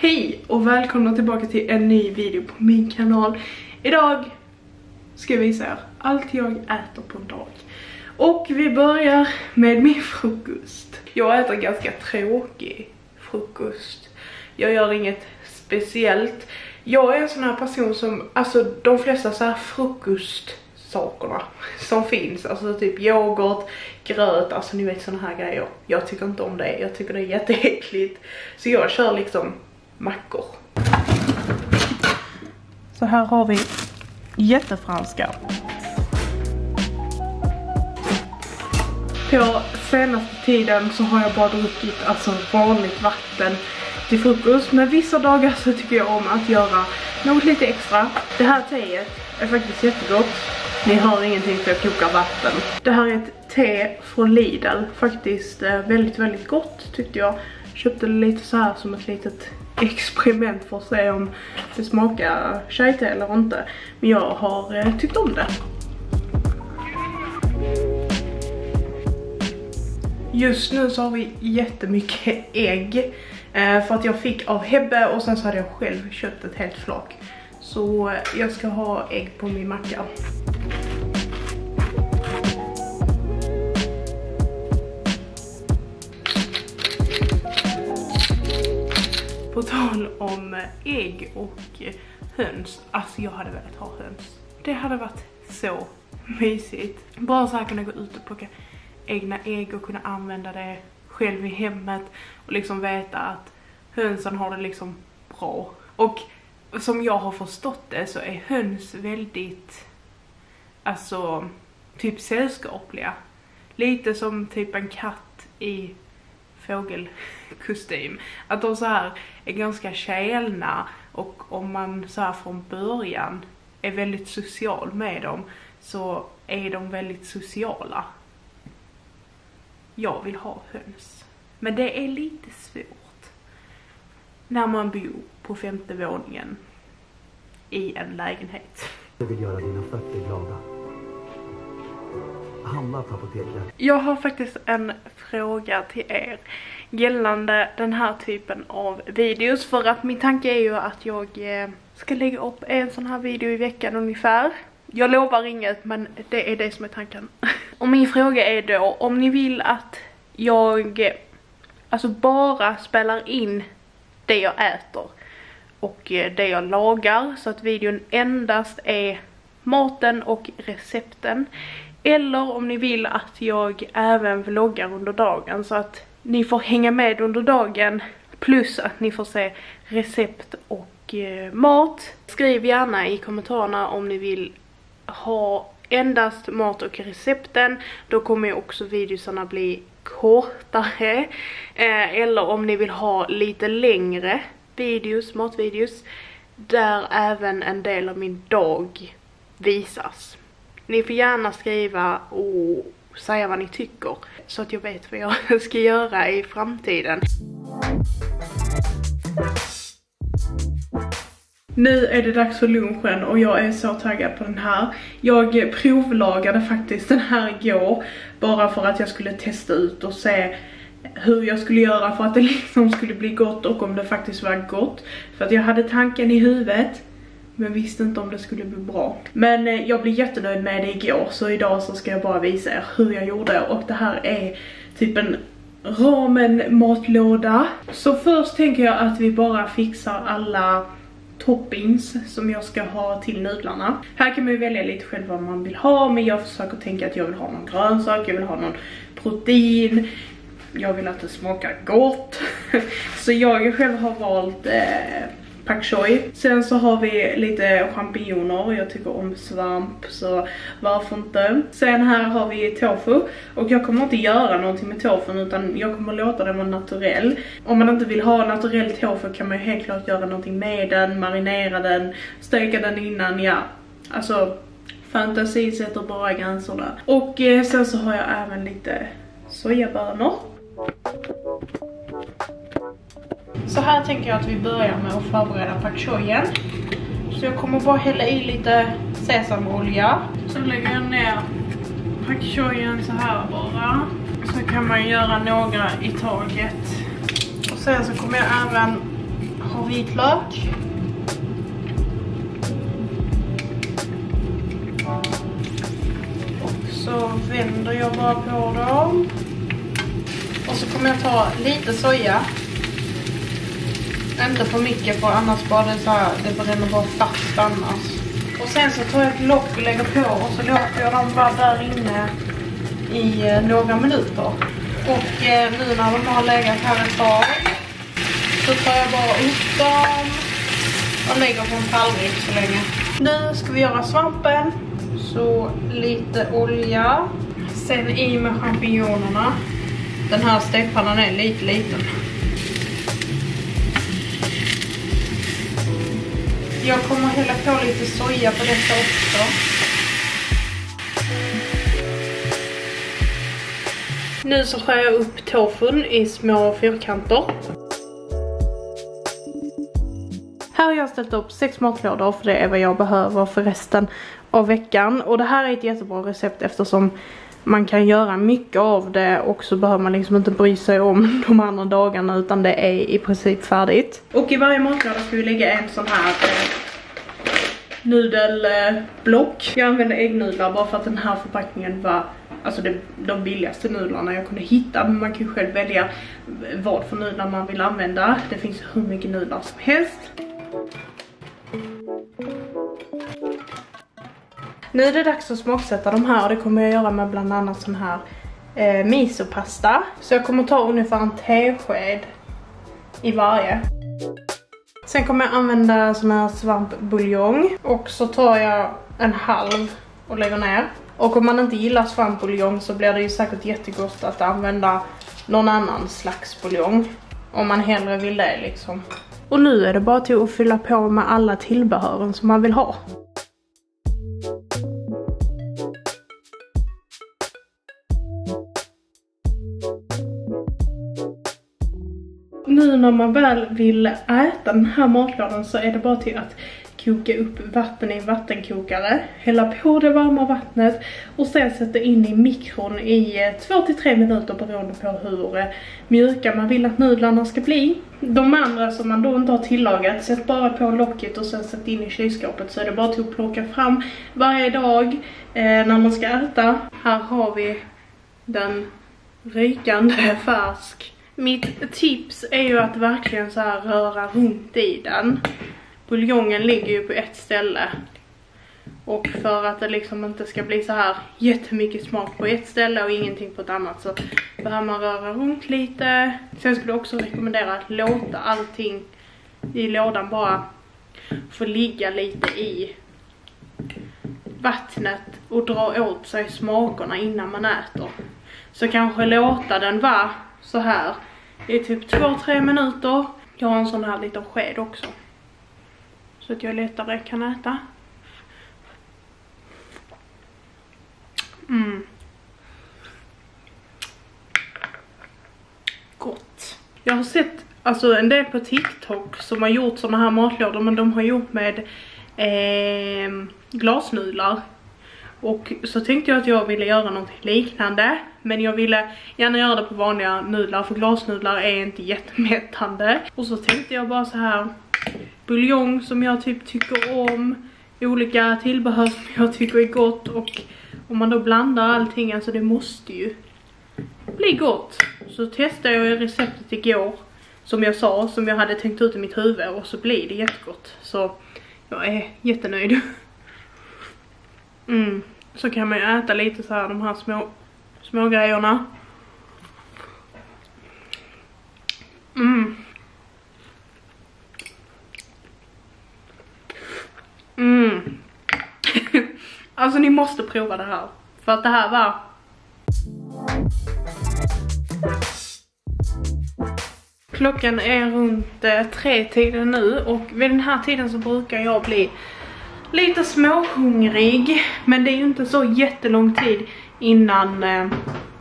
Hej och välkomna tillbaka till en ny video på min kanal. Idag ska jag visa er allt jag äter på en dag. Och vi börjar med min frukost. Jag äter ganska tråkig frukost. Jag gör inget speciellt. Jag är en sån här person som, alltså de flesta så här frukostsakerna som finns, alltså typ yoghurt, gröt, alltså ni vet såna här grejer. Jag tycker inte om det, jag tycker det är jätteäckligt. Så jag kör liksom mackor. Så här har vi jättefranska. På senaste tiden så har jag bara druckit alltså vanligt vatten till frukost. Men vissa dagar så tycker jag om att göra något lite extra. Det här teet är faktiskt jättegott. Ni hör ingenting för jag kokar vatten. Det här är ett te från Lidl. Faktiskt eh, väldigt, väldigt gott tyckte jag. Köpte det lite så här som ett litet experiment för att se om det smakar chai eller inte. Men jag har eh, tyckt om det. Just nu så har vi jättemycket ägg. Eh, för att jag fick av Hebbe och sen så hade jag själv köpt ett helt flak. Så eh, jag ska ha ägg på min macka. På om ägg och höns. Alltså jag hade velat ha höns. Det hade varit så mysigt. Bara så här kunna gå ut och plocka egna ägg och kunna använda det själv i hemmet. Och liksom veta att hönsen har det liksom bra. Och som jag har förstått det så är höns väldigt, alltså typ sällskapliga. Lite som typ en katt i fågelkostym. Att de så här är ganska kälna och om man så här från början är väldigt social med dem så är de väldigt sociala. Jag vill ha höns. Men det är lite svårt. När man bor på femte våningen i en lägenhet. Jag vill göra dina fötter glada. Handla på apoteket. Jag har faktiskt en fråga till er gällande den här typen av videos för att min tanke är ju att jag eh, ska lägga upp en sån här video i veckan ungefär. Jag lovar inget men det är det som är tanken. Och min fråga är då om ni vill att jag alltså bara spelar in det jag äter och eh, det jag lagar så att videon endast är maten och recepten. Eller om ni vill att jag även vloggar under dagen så att ni får hänga med under dagen plus att ni får se recept och eh, mat. Skriv gärna i kommentarerna om ni vill ha endast mat och recepten. Då kommer ju också videosarna bli kortare. Eh, eller om ni vill ha lite längre videos, matvideos. Där även en del av min dag visas. Ni får gärna skriva och säga vad ni tycker. Så att jag vet vad jag ska göra i framtiden. Nu är det dags för lunchen och jag är så taggad på den här. Jag provlagade faktiskt den här igår bara för att jag skulle testa ut och se hur jag skulle göra för att det liksom skulle bli gott och om det faktiskt var gott. För att jag hade tanken i huvudet men visste inte om det skulle bli bra. Men eh, jag blev jättenöjd med det igår så idag så ska jag bara visa er hur jag gjorde och det här är typ en ramen matlåda. Så först tänker jag att vi bara fixar alla toppings som jag ska ha till nudlarna. Här kan man ju välja lite själv vad man vill ha men jag försöker tänka att jag vill ha någon grönsak, jag vill ha någon protein, jag vill att det smakar gott. Så jag själv har valt eh, pak choi. Sen så har vi lite champinjoner, jag tycker om svamp så varför inte. Sen här har vi tofu och jag kommer inte göra någonting med tofun utan jag kommer låta den vara naturell. Om man inte vill ha naturell tofu kan man ju helt klart göra någonting med den, marinera den, steka den innan, ja. Alltså fantasi sätter bara gränserna. Och eh, sen så har jag även lite sojabönor. Så här tänker jag att vi börjar med att förbereda pak choyen. Så jag kommer bara hälla i lite sesamolja. Så lägger jag ner pak choyen så här bara. Så kan man göra några i taget. Och sen så kommer jag även har vitlök. Och så vänder jag bara på dem. Och så kommer jag ta lite soja. Inte för mycket för annars bara det så här, det bränner bara fast annars. Och sen så tar jag ett lock och lägger på och så låter jag dem vara där inne i eh, några minuter. Och eh, nu när de har legat här ett tag så tar jag bara upp dem och lägger på en tallrik så länge. Nu ska vi göra svampen. Så lite olja. Sen i med champinjonerna. Den här stekpannan är lite liten. Jag kommer hälla på lite soja på detta också. Nu så skär jag upp tofun i små fyrkanter. Här har jag ställt upp sex matlådor för det är vad jag behöver för resten av veckan. Och det här är ett jättebra recept eftersom man kan göra mycket av det och så behöver man liksom inte bry sig om de andra dagarna utan det är i princip färdigt. Och i varje matlåda ska vi lägga en sån här eh, nudelblock. Jag använder äggnudlar bara för att den här förpackningen var alltså det, de billigaste nudlarna jag kunde hitta. Men man kan ju själv välja vad för nudlar man vill använda. Det finns hur mycket nudlar som helst. Nu är det dags att smaksätta de här och det kommer jag göra med bland annat sån här eh, misopasta. Så jag kommer ta ungefär en tesked i varje. Sen kommer jag använda sån här svampbuljong och så tar jag en halv och lägger ner. Och om man inte gillar svampbuljong så blir det ju säkert jättegott att använda någon annan slags buljong. Om man hellre vill det liksom. Och nu är det bara till att fylla på med alla tillbehören som man vill ha. Nu när man väl vill äta den här matlådan så är det bara till att koka upp vatten i en vattenkokare, hälla på det varma vattnet och sen sätta in i mikron i eh, 2-3 minuter beroende på hur eh, mjuka man vill att nudlarna ska bli. De andra som man då inte har tillagat, sätt bara på locket och sen sätt in i kylskåpet så är det bara till att plocka fram varje dag eh, när man ska äta. Här har vi den rykande färsk. Mitt tips är ju att verkligen så här röra runt i den buljongen ligger ju på ett ställe. Och för att det liksom inte ska bli så här jättemycket smak på ett ställe och ingenting på ett annat så behöver man röra runt lite. Sen skulle jag också rekommendera att låta allting i lådan bara få ligga lite i vattnet och dra åt sig smakerna innan man äter. Så kanske låta den vara så här i typ 2-3 minuter. Jag har en sån här liten sked också. Så att jag lättare kan äta. Mm. Gott. Jag har sett alltså en del på TikTok som har gjort såna här matlådor men de har gjort med eh, glasnudlar. Och så tänkte jag att jag ville göra något liknande. Men jag ville gärna göra det på vanliga nudlar för glasnudlar är inte jättemättande. Och så tänkte jag bara så här buljong som jag typ tycker om, olika tillbehör som jag tycker är gott och om man då blandar allting, alltså det måste ju bli gott. Så testade jag receptet igår som jag sa, som jag hade tänkt ut i mitt huvud och så blir det jättegott. Så jag är jättenöjd. Mm. Så kan man ju äta lite så här de här små, små grejerna. Mm. Mm. alltså ni måste prova det här. För att det här var... Klockan är runt eh, tre tiden nu och vid den här tiden så brukar jag bli lite småhungrig. Men det är ju inte så jättelång tid innan eh,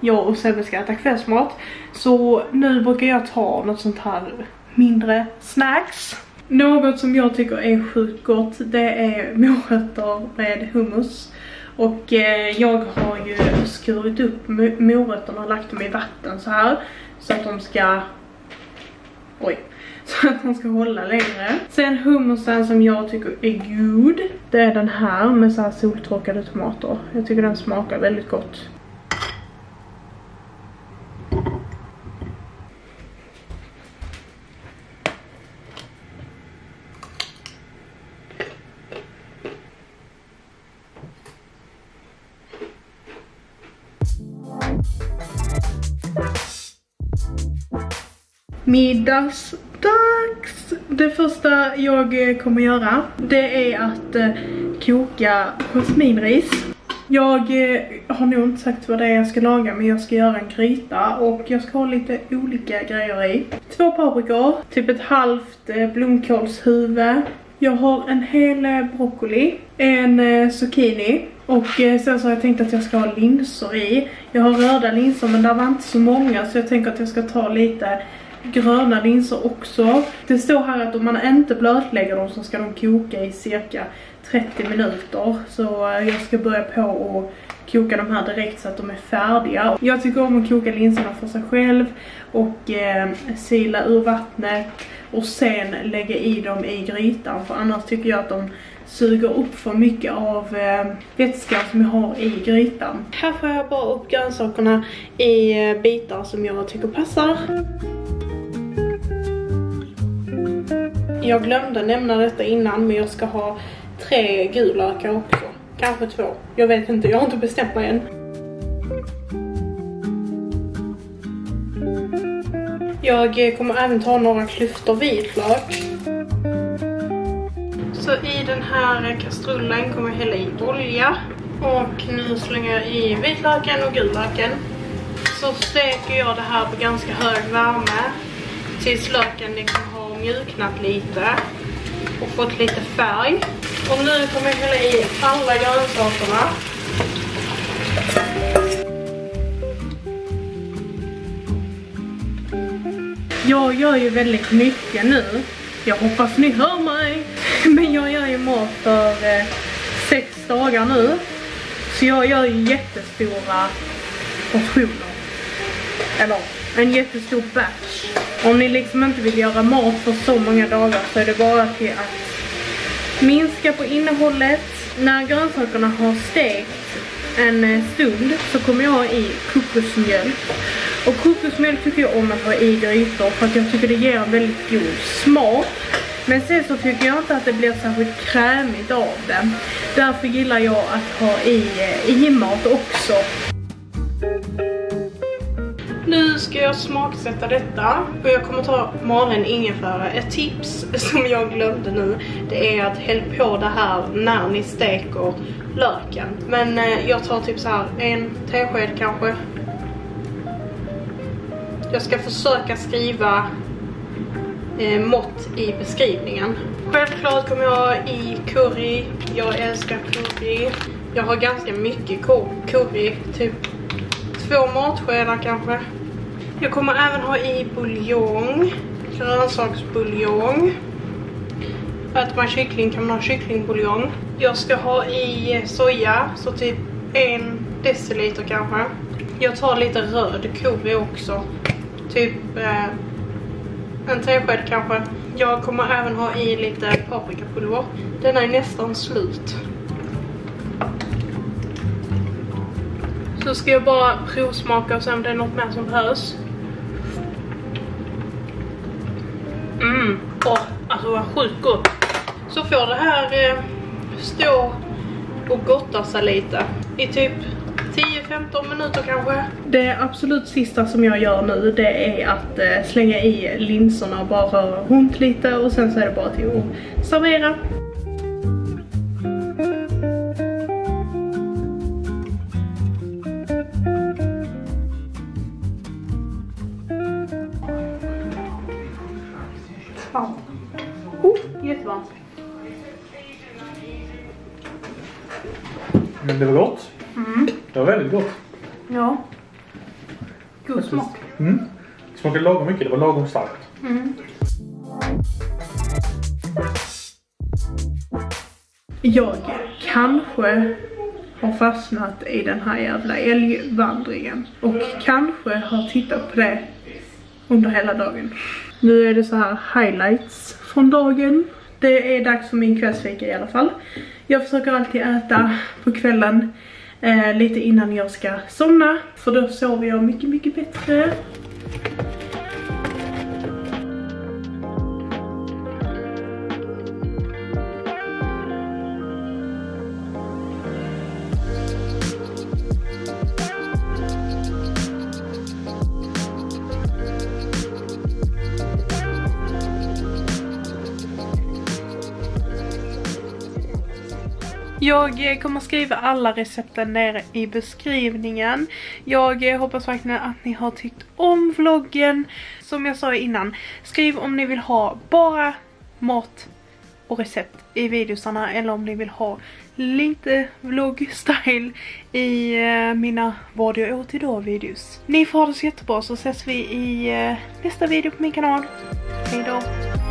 jag och Sebbe ska äta kvällsmat. Så nu brukar jag ta något sånt här mindre snacks. Något som jag tycker är sjukt gott det är morötter med hummus. Och eh, jag har ju skurit upp morötterna och lagt dem i vatten så här. Så att de ska... Oj. så att den ska hålla längre. Sen hummusen som jag tycker är god, det är den här med så här soltorkade tomater. Jag tycker den smakar väldigt gott. Dags! Det första jag eh, kommer göra, det är att eh, koka jasminris. Jag eh, har nog inte sagt vad det är jag ska laga men jag ska göra en gryta och jag ska ha lite olika grejer i. Två paprikor, typ ett halvt blomkålshuvud. Jag har en hel broccoli, en zucchini och sen så har jag tänkt att jag ska ha linser i. Jag har röda linser men det var inte så många så jag tänker att jag ska ta lite gröna linser också. Det står här att om man inte blötlägger dem så ska de koka i cirka 30 minuter. Så eh, jag ska börja på och koka de här direkt så att de är färdiga. Jag tycker om att koka linserna för sig själv och eh, sila ur vattnet och sen lägga i dem i grytan för annars tycker jag att de suger upp för mycket av eh, vätskan som jag har i grytan. Här får jag bara upp grönsakerna i eh, bitar som jag tycker passar. Jag glömde nämna detta innan men jag ska ha tre gulökar också. Kanske två. Jag vet inte, jag har inte bestämt mig än. Jag eh, kommer även ta några klyftor vitlök. Så i den här kastrullen kommer jag hälla i olja. Och nu slänger jag i vitlöken och gulöken. Så steker jag det här på ganska hög värme. Tills löken liksom mjuknat lite. Och fått lite färg. Och nu kommer jag hälla i alla grönsakerna. Jag gör ju väldigt mycket nu. Jag hoppas ni hör mig. Men jag gör ju mat för eh, sex dagar nu. Så jag gör ju jättestora portioner. Eller en jättestor batch. Om ni liksom inte vill göra mat för så många dagar så är det bara till att minska på innehållet. När grönsakerna har stekt en eh, stund så kommer jag ha i kokosmjölk. Och kokosmjölk tycker jag om att ha i grytor för att jag tycker det ger en väldigt god smak. Men sen så tycker jag inte att det blir särskilt krämigt av det. Därför gillar jag att ha i, eh, i mat också. Nu ska jag smaksätta detta och jag kommer ta malen ingefära. Ett tips som jag glömde nu det är att häll på det här när ni steker löken. Men eh, jag tar typ så här en tesked kanske. Jag ska försöka skriva eh, mått i beskrivningen. Självklart kommer jag ha i curry. Jag älskar curry. Jag har ganska mycket curry, typ två matskedar kanske. Jag kommer även ha i buljong, grönsaksbuljong. Äter man kyckling kan man ha kycklingbuljong. Jag ska ha i soja, så typ en deciliter kanske. Jag tar lite röd curry också. Typ eh, en tesked kanske. Jag kommer även ha i lite paprikapulver. Den är nästan slut. Så ska jag bara provsmaka och se om det är något mer som behövs. Åh, alltså vad sjukt gott. Så får det här eh, stå och gotta sig lite i typ 10-15 minuter kanske. Det absolut sista som jag gör nu det är att eh, slänga i linserna och bara röra runt lite och sen så är det bara till att servera. Det var gott. Det var väldigt gott. Ja. God smak. Mm. Det smakade lagom mycket. Det var lagom starkt. Jag kanske har fastnat i den här jävla älgvandringen. Och kanske har tittat på det under hela dagen. Nu är det så här highlights från dagen. Det är dags för min kvällsfika i alla fall. Jag försöker alltid äta på kvällen eh, lite innan jag ska somna. För då sover jag mycket, mycket bättre. Jag eh, kommer skriva alla recepten nere i beskrivningen. Jag eh, hoppas verkligen att ni har tyckt om vloggen. Som jag sa innan, skriv om ni vill ha bara mat och recept i videosarna eller om ni vill ha lite vlogg-style i eh, mina vad jag åt idag videos. Ni får ha det så jättebra så ses vi i nästa video på min kanal. Hejdå!